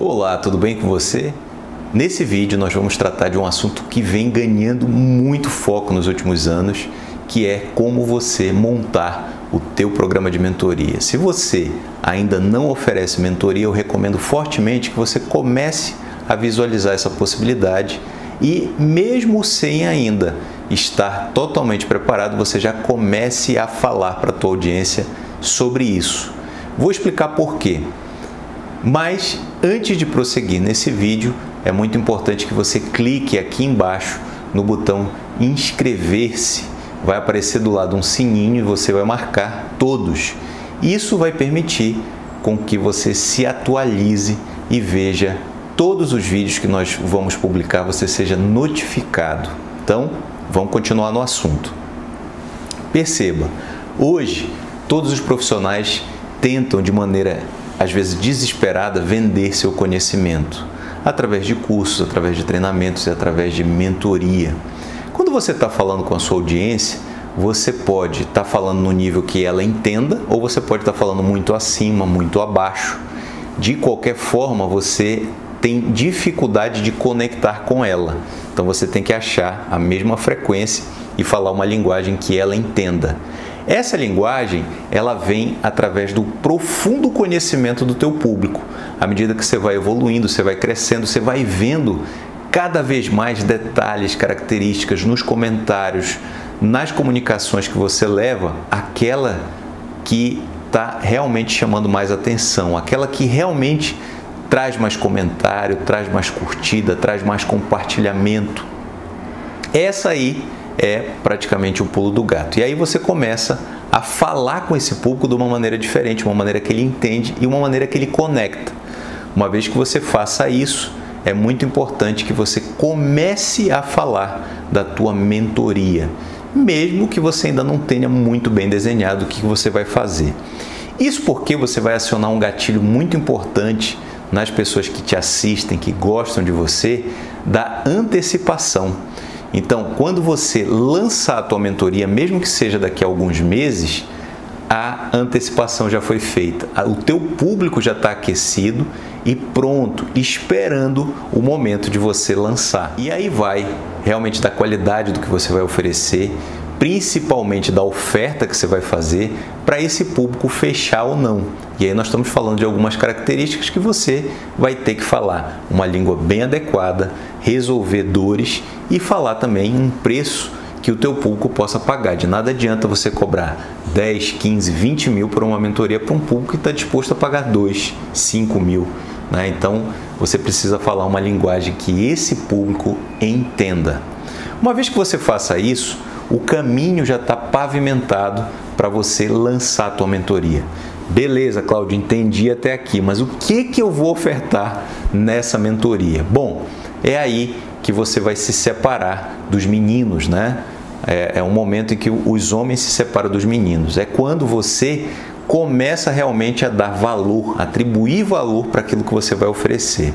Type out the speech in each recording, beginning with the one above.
Olá, tudo bem com você? Nesse vídeo nós vamos tratar de um assunto que vem ganhando muito foco nos últimos anos, que é como você montar o teu programa de mentoria. Se você ainda não oferece mentoria, eu recomendo fortemente que você comece a visualizar essa possibilidade e mesmo sem ainda estar totalmente preparado, você já comece a falar para a tua audiência sobre isso. Vou explicar por quê. Mas antes de prosseguir nesse vídeo, é muito importante que você clique aqui embaixo no botão inscrever-se. Vai aparecer do lado um sininho e você vai marcar todos. Isso vai permitir com que você se atualize e veja todos os vídeos que nós vamos publicar, você seja notificado. Então, vamos continuar no assunto. Perceba, hoje todos os profissionais tentam de maneira às vezes desesperada vender seu conhecimento através de cursos, através de treinamentos e através de mentoria. Quando você está falando com a sua audiência, você pode estar tá falando no nível que ela entenda ou você pode estar tá falando muito acima, muito abaixo. De qualquer forma, você tem dificuldade de conectar com ela. Então você tem que achar a mesma frequência e falar uma linguagem que ela entenda. Essa linguagem, ela vem através do profundo conhecimento do teu público. À medida que você vai evoluindo, você vai crescendo, você vai vendo cada vez mais detalhes, características nos comentários, nas comunicações que você leva, aquela que está realmente chamando mais atenção, aquela que realmente traz mais comentário, traz mais curtida, traz mais compartilhamento. Essa aí é praticamente o pulo do gato. E aí você começa a falar com esse público de uma maneira diferente, uma maneira que ele entende e uma maneira que ele conecta. Uma vez que você faça isso, é muito importante que você comece a falar da tua mentoria, mesmo que você ainda não tenha muito bem desenhado o que você vai fazer. Isso porque você vai acionar um gatilho muito importante nas pessoas que te assistem, que gostam de você, da antecipação. Então, quando você lançar a tua mentoria, mesmo que seja daqui a alguns meses, a antecipação já foi feita. O teu público já está aquecido e pronto, esperando o momento de você lançar. E aí vai realmente da qualidade do que você vai oferecer, principalmente da oferta que você vai fazer para esse público fechar ou não. E aí nós estamos falando de algumas características que você vai ter que falar uma língua bem adequada, resolver dores e falar também um preço que o teu público possa pagar. De nada adianta você cobrar 10, 15, 20 mil por uma mentoria para um público que está disposto a pagar 2, 5 mil. Né? Então você precisa falar uma linguagem que esse público entenda. Uma vez que você faça isso, o caminho já está pavimentado para você lançar a tua mentoria. Beleza, Cláudio, entendi até aqui, mas o que, que eu vou ofertar nessa mentoria? Bom, é aí que você vai se separar dos meninos, né? É, é um momento em que os homens se separam dos meninos. É quando você começa realmente a dar valor, atribuir valor para aquilo que você vai oferecer.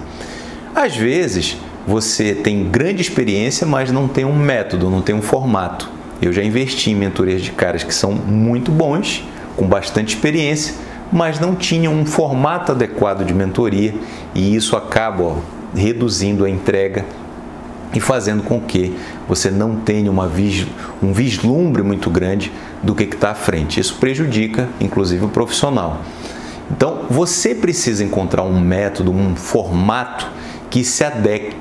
Às vezes, você tem grande experiência, mas não tem um método, não tem um formato. Eu já investi em mentorias de caras que são muito bons, com bastante experiência, mas não tinham um formato adequado de mentoria e isso acaba ó, reduzindo a entrega e fazendo com que você não tenha uma vis, um vislumbre muito grande do que está à frente. Isso prejudica, inclusive, o profissional. Então, você precisa encontrar um método, um formato que se adeque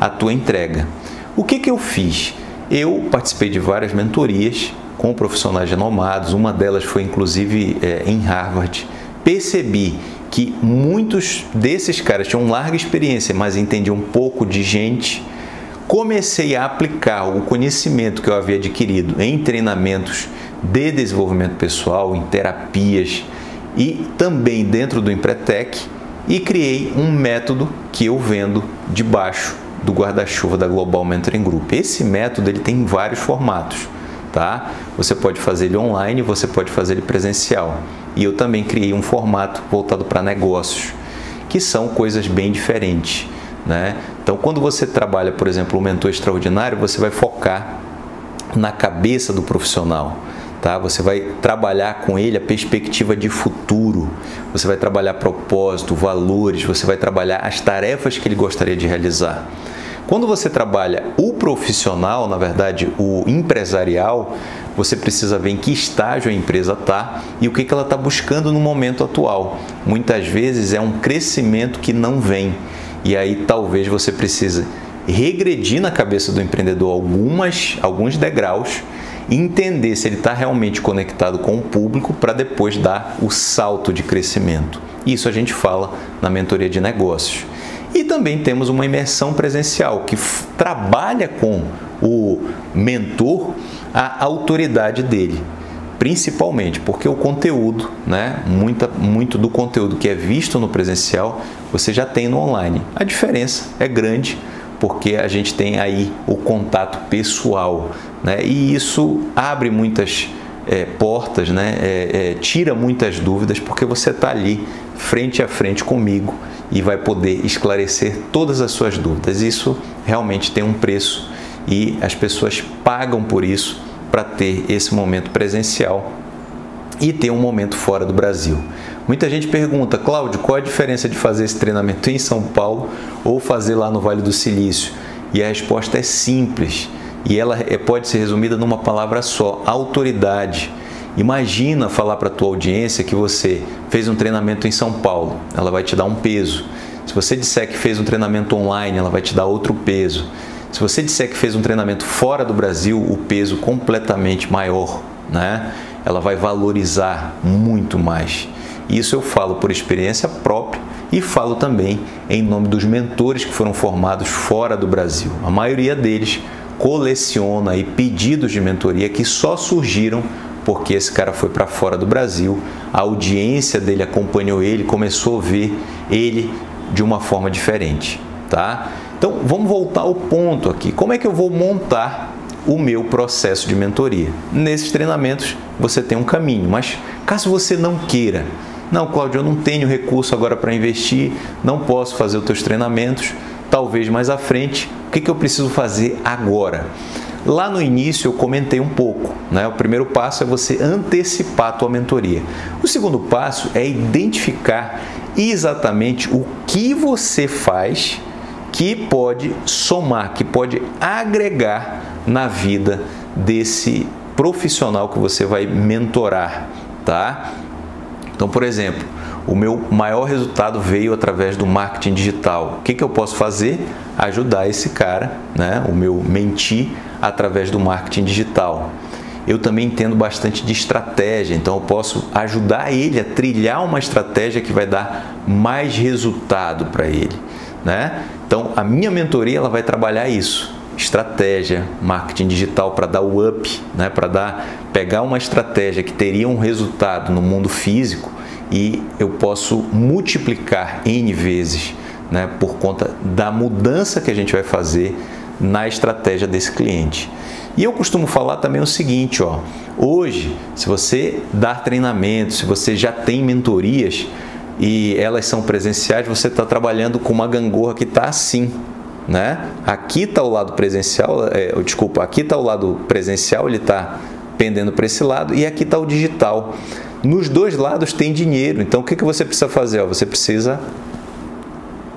à tua entrega. O que, que eu fiz? Eu participei de várias mentorias com profissionais renomados, uma delas foi inclusive é, em Harvard. Percebi que muitos desses caras tinham larga experiência, mas entendiam um pouco de gente. Comecei a aplicar o conhecimento que eu havia adquirido em treinamentos de desenvolvimento pessoal, em terapias e também dentro do Empretec e criei um método que eu vendo de baixo do guarda-chuva da Global Mentoring Group. Esse método ele tem vários formatos, tá? Você pode fazer ele online, você pode fazer ele presencial. E eu também criei um formato voltado para negócios, que são coisas bem diferentes, né? Então, quando você trabalha, por exemplo, o mentor extraordinário, você vai focar na cabeça do profissional. tá? Você vai trabalhar com ele a perspectiva de futuro, você vai trabalhar propósito, valores, você vai trabalhar as tarefas que ele gostaria de realizar. Quando você trabalha o profissional, na verdade o empresarial, você precisa ver em que estágio a empresa está e o que ela está buscando no momento atual. Muitas vezes é um crescimento que não vem e aí talvez você precise regredir na cabeça do empreendedor algumas, alguns degraus entender se ele está realmente conectado com o público para depois dar o salto de crescimento. Isso a gente fala na mentoria de negócios. E também temos uma imersão presencial que trabalha com o mentor a autoridade dele, principalmente porque o conteúdo, né, muita, muito do conteúdo que é visto no presencial, você já tem no online. A diferença é grande porque a gente tem aí o contato pessoal, né, e isso abre muitas é, portas, né, é, é, tira muitas dúvidas porque você está ali frente a frente comigo e vai poder esclarecer todas as suas dúvidas. Isso realmente tem um preço e as pessoas pagam por isso para ter esse momento presencial e ter um momento fora do Brasil. Muita gente pergunta, Cláudio, qual a diferença de fazer esse treinamento em São Paulo ou fazer lá no Vale do Silício? E a resposta é simples e ela é, pode ser resumida numa palavra só: autoridade. Imagina falar para a tua audiência que você fez um treinamento em São Paulo, ela vai te dar um peso. Se você disser que fez um treinamento online, ela vai te dar outro peso. Se você disser que fez um treinamento fora do Brasil, o peso completamente maior, né? Ela vai valorizar muito mais. Isso eu falo por experiência própria e falo também em nome dos mentores que foram formados fora do Brasil. A maioria deles coleciona aí pedidos de mentoria que só surgiram porque esse cara foi para fora do Brasil, a audiência dele acompanhou ele, começou a ver ele de uma forma diferente, tá? Então, vamos voltar ao ponto aqui. Como é que eu vou montar o meu processo de mentoria? Nesses treinamentos, você tem um caminho, mas caso você não queira, não, Cláudio, eu não tenho recurso agora para investir, não posso fazer os teus treinamentos, talvez mais à frente, o que, que eu preciso fazer agora? Lá no início eu comentei um pouco, né? O primeiro passo é você antecipar a tua mentoria. O segundo passo é identificar exatamente o que você faz que pode somar, que pode agregar na vida desse profissional que você vai mentorar, tá? Então, por exemplo, o meu maior resultado veio através do marketing digital. O que, que eu posso fazer? Ajudar esse cara, né, o meu mentir, através do marketing digital. Eu também entendo bastante de estratégia, então eu posso ajudar ele a trilhar uma estratégia que vai dar mais resultado para ele. Né? Então, a minha mentoria ela vai trabalhar isso estratégia, marketing digital para dar o up, né, para dar pegar uma estratégia que teria um resultado no mundo físico e eu posso multiplicar N vezes né, por conta da mudança que a gente vai fazer na estratégia desse cliente. E eu costumo falar também o seguinte, ó, hoje, se você dar treinamento, se você já tem mentorias e elas são presenciais, você está trabalhando com uma gangorra que está assim, né? Aqui está o lado presencial, é, desculpa, aqui está o lado presencial, ele está pendendo para esse lado e aqui está o digital. Nos dois lados tem dinheiro, então o que, que você precisa fazer? Você precisa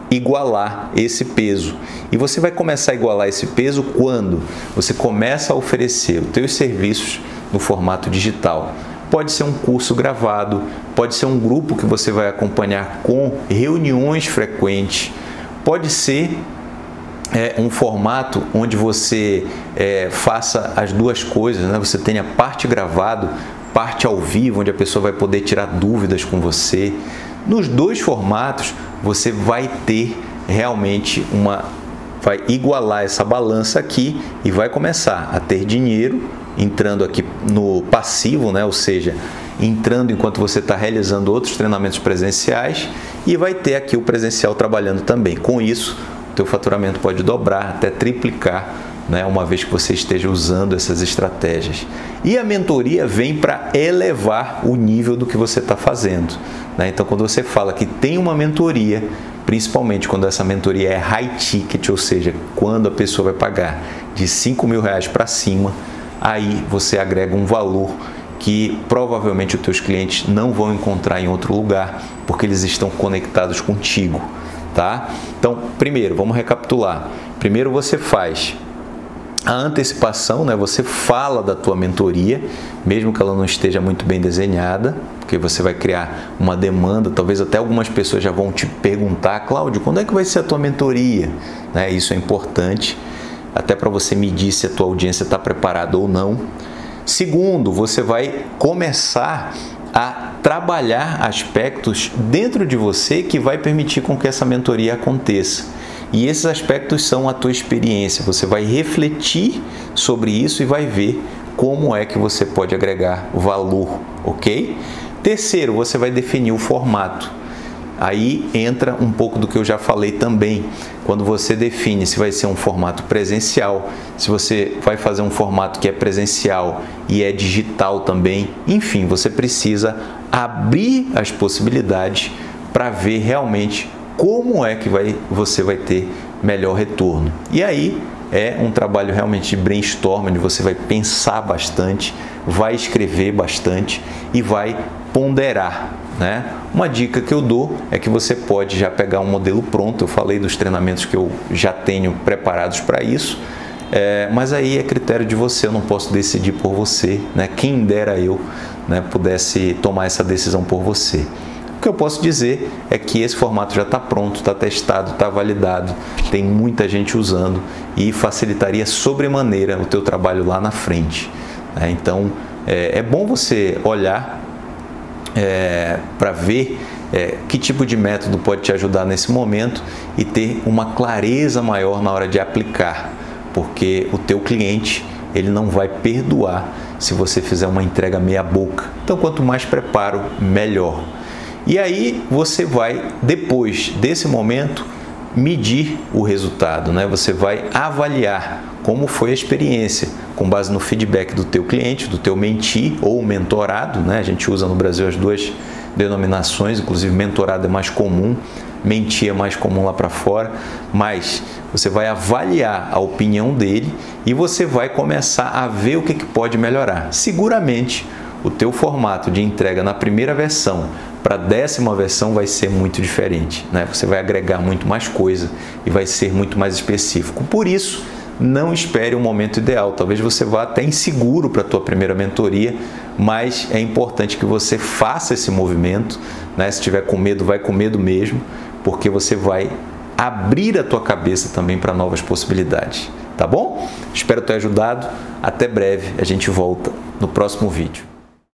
igualar esse peso. E você vai começar a igualar esse peso quando você começa a oferecer os seus serviços no formato digital. Pode ser um curso gravado, pode ser um grupo que você vai acompanhar com reuniões frequentes, pode ser é, um formato onde você é, faça as duas coisas, né? você tenha parte gravado, parte ao vivo, onde a pessoa vai poder tirar dúvidas com você. Nos dois formatos, você vai ter realmente uma. vai igualar essa balança aqui e vai começar a ter dinheiro entrando aqui no passivo, né? ou seja, entrando enquanto você está realizando outros treinamentos presenciais e vai ter aqui o presencial trabalhando também. Com isso, teu faturamento pode dobrar, até triplicar, né, uma vez que você esteja usando essas estratégias. E a mentoria vem para elevar o nível do que você está fazendo. Né? Então, quando você fala que tem uma mentoria, principalmente quando essa mentoria é high ticket, ou seja, quando a pessoa vai pagar de 5 mil reais para cima, aí você agrega um valor que provavelmente os teus clientes não vão encontrar em outro lugar, porque eles estão conectados contigo, tá? Então, primeiro, vamos recapitular. Primeiro você faz a antecipação, né? Você fala da tua mentoria, mesmo que ela não esteja muito bem desenhada, porque você vai criar uma demanda, talvez até algumas pessoas já vão te perguntar, Cláudio, quando é que vai ser a tua mentoria? Né? Isso é importante, até para você medir se a tua audiência está preparada ou não. Segundo, você vai começar a trabalhar aspectos dentro de você que vai permitir com que essa mentoria aconteça. E esses aspectos são a tua experiência. Você vai refletir sobre isso e vai ver como é que você pode agregar valor, ok? Terceiro, você vai definir o formato. Aí entra um pouco do que eu já falei também. Quando você define se vai ser um formato presencial, se você vai fazer um formato que é presencial e é digital também, enfim, você precisa abrir as possibilidades para ver realmente como é que vai, você vai ter melhor retorno. E aí é um trabalho realmente de brainstorming, onde você vai pensar bastante, vai escrever bastante e vai ponderar. Né? Uma dica que eu dou é que você pode já pegar um modelo pronto. Eu falei dos treinamentos que eu já tenho preparados para isso, é, mas aí é critério de você. Eu não posso decidir por você. Né? Quem dera eu né, pudesse tomar essa decisão por você. O que eu posso dizer é que esse formato já está pronto, está testado, está validado, tem muita gente usando e facilitaria sobremaneira o teu trabalho lá na frente. Né? Então é, é bom você olhar é, para ver é, que tipo de método pode te ajudar nesse momento e ter uma clareza maior na hora de aplicar, porque o teu cliente ele não vai perdoar se você fizer uma entrega meia boca. Então, quanto mais preparo, melhor. E aí você vai depois desse momento medir o resultado, né? Você vai avaliar como foi a experiência com base no feedback do teu cliente, do teu mentir ou mentorado, né? A gente usa no Brasil as duas denominações, inclusive mentorado é mais comum, mentir é mais comum lá para fora, mas você vai avaliar a opinião dele e você vai começar a ver o que, que pode melhorar. Seguramente o teu formato de entrega na primeira versão para a décima versão vai ser muito diferente, né? Você vai agregar muito mais coisa e vai ser muito mais específico. Por isso, não espere o um momento ideal. Talvez você vá até inseguro para a tua primeira mentoria, mas é importante que você faça esse movimento. Né? Se tiver com medo, vai com medo mesmo, porque você vai abrir a tua cabeça também para novas possibilidades. Tá bom? Espero ter ajudado. Até breve. A gente volta no próximo vídeo.